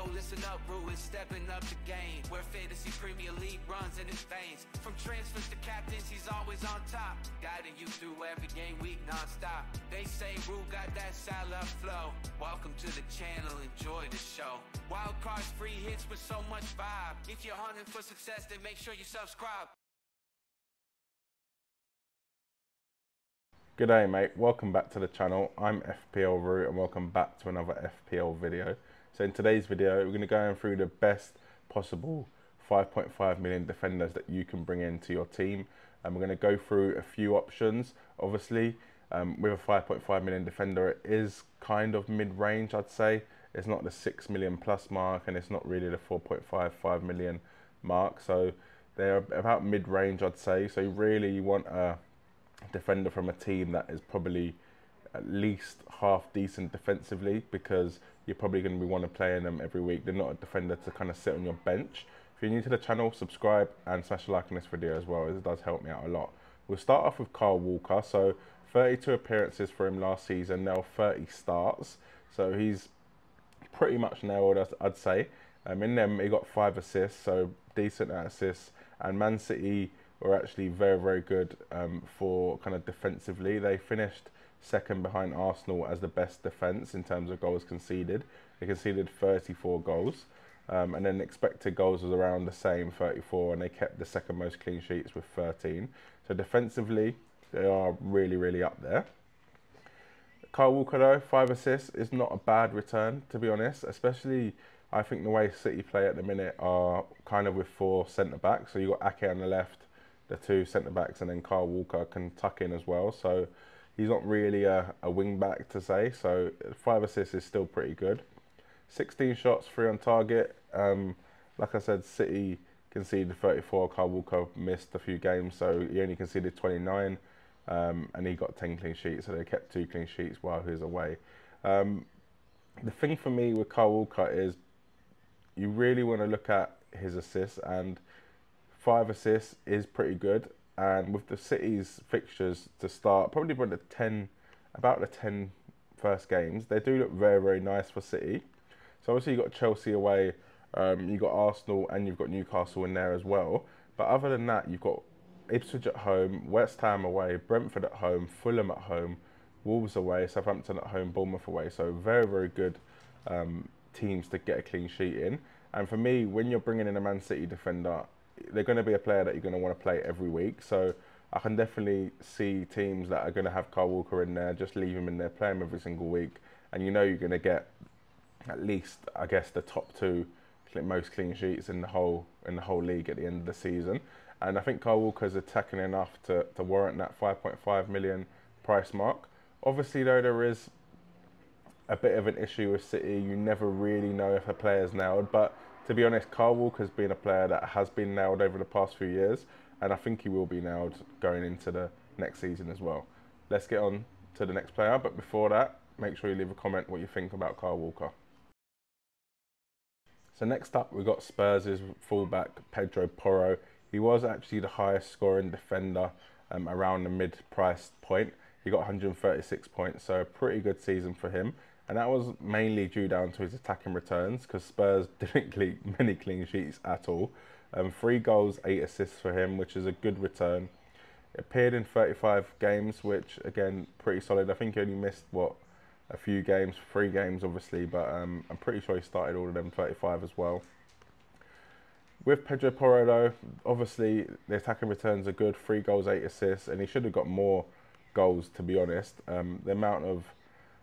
Yo, listen up, Roo is stepping up the game. Where fantasy Premier League runs in his veins. From transfers to captains, he's always on top. Guiding you through every game week non-stop. They say Roo got that Salah flow. Welcome to the channel, enjoy the show. Wild cards, free hits with so much vibe. If you're hunting for success, then make sure you subscribe. G'day mate, welcome back to the channel. I'm FPL Roo and welcome back to another FPL video. So in today's video, we're going to go through the best possible 5.5 million defenders that you can bring into your team. And we're going to go through a few options. Obviously, um, with a 5.5 million defender, it is kind of mid-range, I'd say. It's not the 6 million plus mark and it's not really the 4.55 million mark. So they're about mid-range, I'd say. So you really you want a defender from a team that is probably at least half decent defensively because you're probably going to be want to play in them every week. They're not a defender to kind of sit on your bench. If you're new to the channel, subscribe and smash a like on this video as well. It does help me out a lot. We'll start off with Kyle Walker. So 32 appearances for him last season, now 30 starts. So he's pretty much nailed, I'd say. Um, in them, he got five assists, so decent at assists. And Man City were actually very, very good um, for kind of defensively. They finished second behind Arsenal as the best defence in terms of goals conceded. They conceded 34 goals. Um, and then expected goals was around the same, 34, and they kept the second most clean sheets with 13. So defensively, they are really, really up there. Kyle Walker, though, five assists is not a bad return, to be honest, especially I think the way City play at the minute are kind of with four centre backs. So you've got Ake on the left, the two centre backs, and then Kyle Walker can tuck in as well. So he's not really a, a wing back to say. So five assists is still pretty good. 16 shots, three on target. Um, like I said, City conceded 34. Kyle Walker missed a few games, so he only conceded 29, um, and he got 10 clean sheets. So they kept two clean sheets while he was away. Um, the thing for me with Kyle Walker is you really want to look at his assists and five assists is pretty good. And with the City's fixtures to start, probably about the 10, about the 10 first games, they do look very, very nice for City. So obviously you've got Chelsea away, um, you've got Arsenal and you've got Newcastle in there as well. But other than that, you've got Ipswich at home, West Ham away, Brentford at home, Fulham at home, Wolves away, Southampton at home, Bournemouth away. So very, very good um, teams to get a clean sheet in. And for me, when you're bringing in a Man City defender, they're going to be a player that you're going to want to play every week. So I can definitely see teams that are going to have Kyle Walker in there, just leave him in there, play him every single week, and you know you're going to get at least, I guess, the top two most clean sheets in the whole in the whole league at the end of the season. And I think Kyle Walker is attacking enough to, to warrant that 5.5 million price mark. Obviously, though, there is a bit of an issue with City. You never really know if a player's nailed, but to be honest, Kyle Walker's been a player that has been nailed over the past few years, and I think he will be nailed going into the next season as well. Let's get on to the next player, but before that, make sure you leave a comment what you think about Kyle Walker. So next up, we've got Spurs' fullback Pedro Porro. He was actually the highest scoring defender um, around the mid-price point. He got 136 points, so a pretty good season for him and that was mainly due down to his attacking returns because Spurs didn't keep many clean sheets at all. Um, three goals, eight assists for him, which is a good return. It appeared in 35 games, which again pretty solid. I think he only missed what a few games, three games obviously, but um, I'm pretty sure he started all of them 35 as well. With Pedro Porro though, obviously the attacking returns are good, three goals, eight assists, and he should have got more goals to be honest. Um, the amount of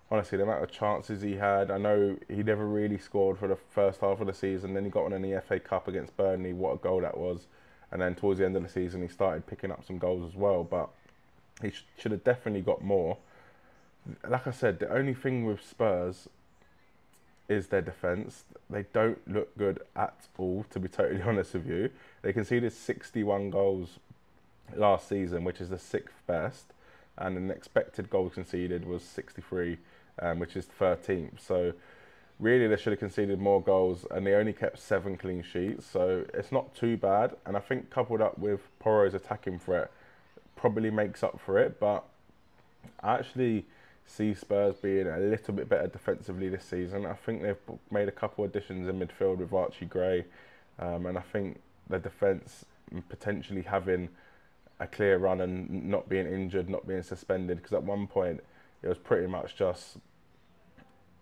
honestly, the amount of chances he had, I know he never really scored for the first half of the season. Then he got one in the FA Cup against Burnley. What a goal that was! And then towards the end of the season, he started picking up some goals as well. But he sh should have definitely got more. Like I said, the only thing with Spurs is their defence. They don't look good at all, to be totally honest with you. They conceded 61 goals last season, which is the sixth best, and an expected goals conceded was 63 um, which is 13th. So really, they should have conceded more goals, and they only kept seven clean sheets. So it's not too bad. And I think coupled up with Porro's attacking threat, probably makes up for it. But I actually see Spurs being a little bit better defensively this season. I think they've made a couple additions in midfield with Archie Gray, um, and I think the defence potentially having a clear run and not being injured, not being suspended. Because at one point it was pretty much just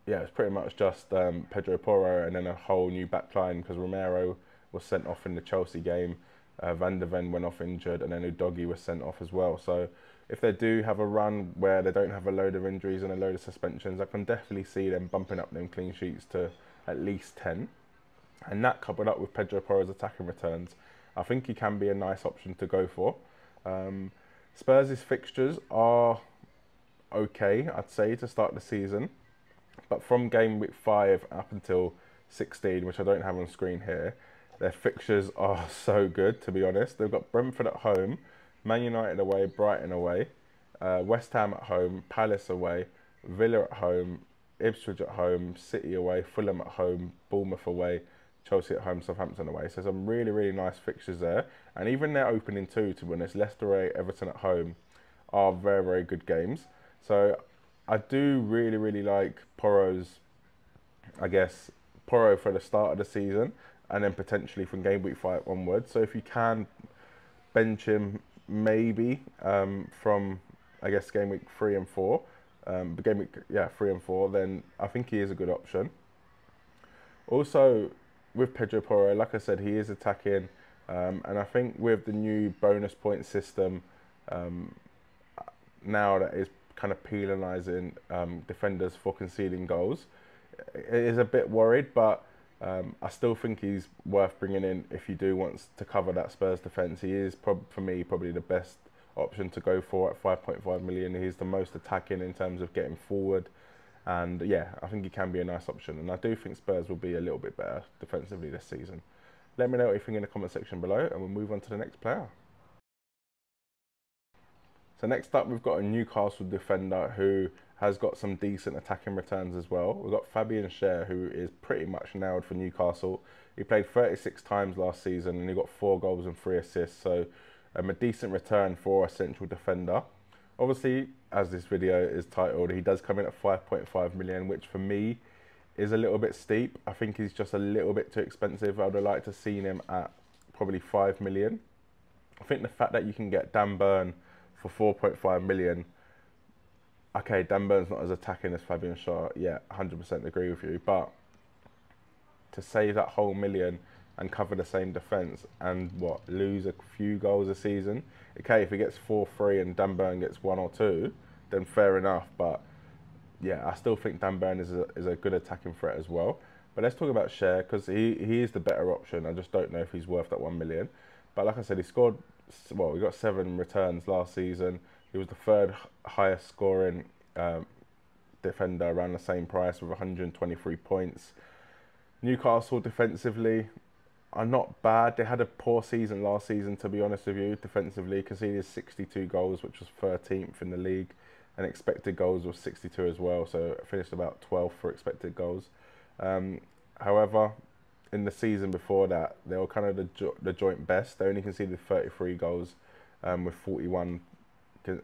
yeah, it was pretty much just um, Pedro Porro and then a whole new backline because Romero was sent off in the Chelsea game. Uh, Van der Ven went off injured, and then Udogie was sent off as well. So if they do have a run where they don't have a load of injuries and a load of suspensions, I can definitely see them bumping up them clean sheets to at least 10. And that coupled up with Pedro Porro's attacking returns, I think he can be a nice option to go for. Um, Spurs' fixtures are okay, I'd say, to start the season. But from game week 5 up until 16, which I don't have on screen here, their fixtures are so good, to be honest. They've got Brentford at home, Man United away, Brighton away, uh, West Ham at home, Palace away, Villa at home, Ipswich at home, City away, Fulham at home, Bournemouth away, Chelsea at home, Southampton away. So some really, really nice fixtures there. And even their opening two, to be honest, Leicester away, Everton at home, are very, very good games. So I do really, really like Porro's, I guess, Porro for the start of the season and then potentially from game week five onwards. So if you can bench him maybe um, from, I guess, game week three and four, um, game week, yeah, three and four, then I think he is a good option. Also, with Pedro Porro, like I said, he is attacking, um, and I think with the new bonus point system um, now that is kind of penalising um, defenders for conceding goals, it is a bit worried, but um, I still think he's worth bringing in if you do want to cover that Spurs defence. He is, prob- for me, probably the best option to go for at 5.5 million. He's the most attacking in terms of getting forward. And yeah, I think he can be a nice option. And I do think Spurs will be a little bit better defensively this season. Let me know what you think in the comment section below, and we'll move on to the next player. So next up, we've got a Newcastle defender who has got some decent attacking returns as well. We've got Fabian Schär, who is pretty much nailed for Newcastle. He played 36 times last season and he got four goals and three assists. So um, a decent return for a central defender. Obviously, as this video is titled, he does come in at 5.5 million, which for me is a little bit steep. I think he's just a little bit too expensive. I would have liked to have seen him at probably 5 million. I think the fact that you can get Dan Burn for 4.5 million okay, Dan Burn's not as attacking as Fabian Schär. Yeah, 100% agree with you. But to save that whole million and cover the same defence and what lose a few goals a season. Okay, if he gets four three and Dan Burn gets one or two, then fair enough. But yeah, I still think Dan Burn is a, is a good attacking threat as well. But let's talk about Schär because he, he is the better option. I just don't know if he's worth that one million. But like I said, he scored well. We got seven returns last season. He was the third highest scoring um, defender around the same price with 123 points. Newcastle defensively are not bad. They had a poor season last season, to be honest with you, defensively. Conceded 62 goals, which was 13th in the league, and expected goals was 62 as well. So finished about 12th for expected goals. Um, however, in the season before that, they were kind of the, jo- the joint best. They only conceded 33 goals um, with 41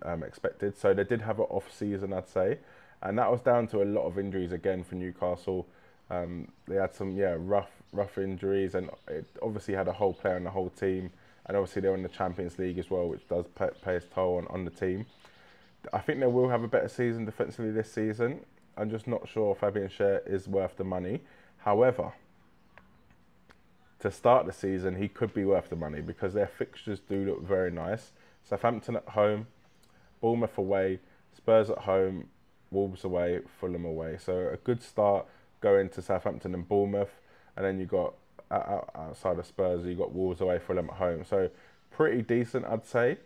um, expected. So they did have an off season, I'd say, and that was down to a lot of injuries again for Newcastle. Um, they had some yeah rough rough injuries, and it obviously had a whole player on the whole team, and obviously they're in the Champions League as well, which does pay, pay its toll on, on the team. I think they will have a better season defensively this season. I'm just not sure Fabian Schär is worth the money. However, to start the season, he could be worth the money because their fixtures do look very nice. Southampton at home, Bournemouth away, Spurs at home, Wolves away, Fulham away. So a good start going to Southampton and Bournemouth, and then you got outside of Spurs, you got Wolves away, Fulham at home. So pretty decent, I'd say.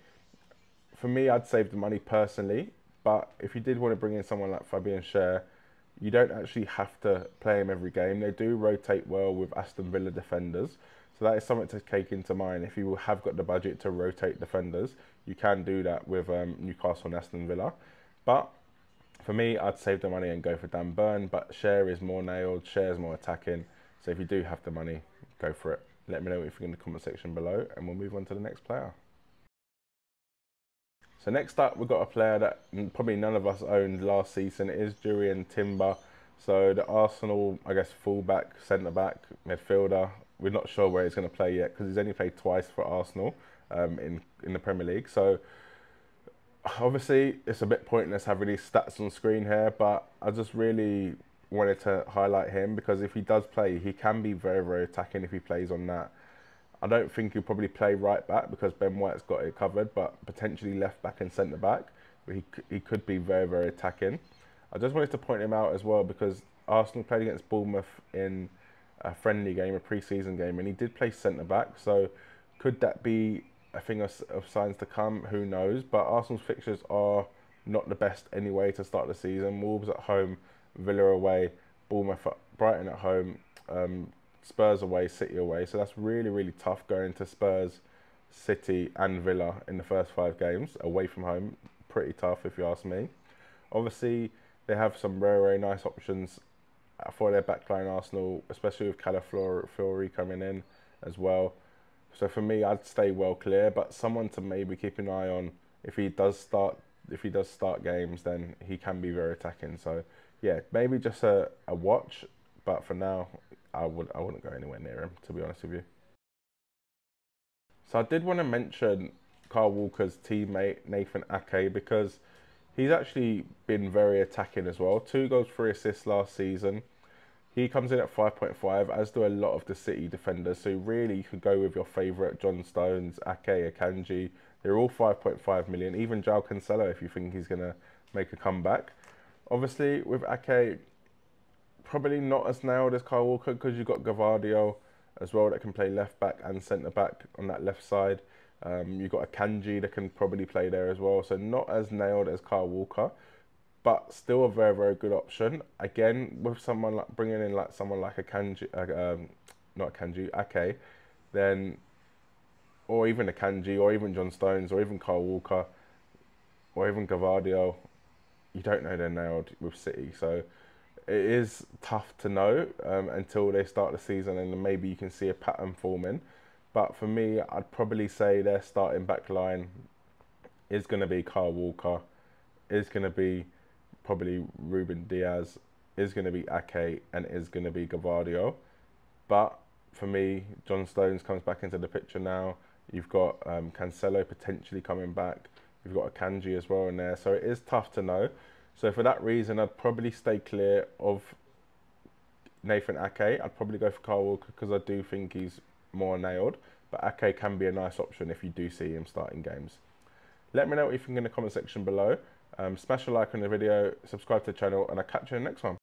For me, I'd save the money personally, but if you did want to bring in someone like Fabian Schär, you don't actually have to play him every game. They do rotate well with Aston Villa defenders. So that is something to take into mind. If you have got the budget to rotate defenders, you can do that with um, Newcastle and Aston Villa. But for me, I'd save the money and go for Dan Burn. But Schär is more nailed, Schär is more attacking. So if you do have the money, go for it. Let me know what you think in the comment section below, and we'll move on to the next player. So next up, we've got a player that probably none of us owned last season. It is Jurrien Timber. So the Arsenal, I guess, fullback, centre back, midfielder. We're not sure where he's going to play yet because he's only played twice for Arsenal um, in in the Premier League. So obviously, it's a bit pointless having these stats on screen here, but I just really wanted to highlight him because if he does play, he can be very very attacking if he plays on that. I don't think he'll probably play right back because Ben White's got it covered, but potentially left back and centre back. He he could be very very attacking. I just wanted to point him out as well because Arsenal played against Bournemouth in a friendly game, a pre-season game, and he did play centre back. So could that be a thing of, of signs to come? Who knows? But Arsenal's fixtures are not the best anyway to start the season. Wolves at home, Villa away, Bournemouth, at, Brighton at home, um, Spurs away, City away. So that's really really tough going to Spurs, City, and Villa in the first five games away from home. Pretty tough if you ask me. Obviously they have some very, very nice options uh, for their backline Arsenal, especially with Calafiori coming in as well. So for me, I'd stay well clear, but someone to maybe keep an eye on if he does start if he does start games, then he can be very attacking. So yeah, maybe just a, a watch, but for now, I would I wouldn't go anywhere near him to be honest with you. So I did want to mention Kyle Walker's teammate Nathan Ake because He's actually been very attacking as well. Two goals, three assists last season. He comes in at 5.5, as do a lot of the City defenders. So really, you could go with your favourite John Stones, Ake, Akanji. They're all 5.5 million. Even João Cancelo, if you think he's going to make a comeback. Obviously, with Ake, probably not as nailed as Kyle Walker because you've got Gvardiol as well that can play left back and centre back on that left side. Um, you've got Akanji that can probably play there as well. So not as nailed as Kyle Walker, but still a very, very good option. Again, with someone like bringing in like someone like Akanji, uh, um, not Kanji, Ake, then, or even Akanji, or even John Stones, or even Kyle Walker, or even Gvardiol, you don't know they're nailed with City. So it is tough to know um, until they start the season and maybe you can see a pattern forming. But for me, I'd probably say their starting back line is going to be Kyle Walker, is going to be probably Ruben Dias, is going to be Ake, and is going to be Gvardiol. But for me, John Stones comes back into the picture now. You've got um, Cancelo potentially coming back. You've got Akanji as well in there. So it is tough to know. So for that reason, I'd probably stay clear of Nathan Ake. I'd probably go for Kyle Walker because I do think he's more nailed. But Ake can be a nice option if you do see him starting games. Let me know what you think in the comment section below. Um, smash a like on the video, subscribe to the channel, and I'll catch you in the next one.